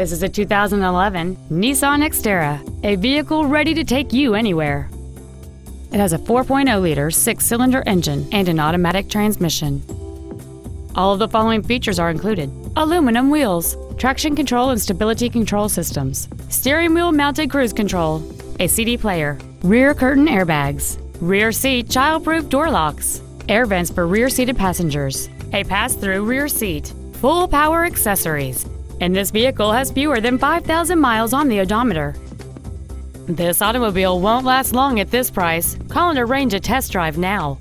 This is a 2011 Nissan Xterra, a vehicle ready to take you anywhere. It has a 4.0-liter six-cylinder engine and an automatic transmission. All of the following features are included. Aluminum wheels, traction control and stability control systems, steering wheel mounted cruise control, a CD player, rear curtain airbags, rear seat child-proof door locks, air vents for rear seated passengers, a pass-through rear seat, full power accessories, and this vehicle has fewer than 5,000 miles on the odometer. This automobile won't last long at this price. Call and arrange a test drive now.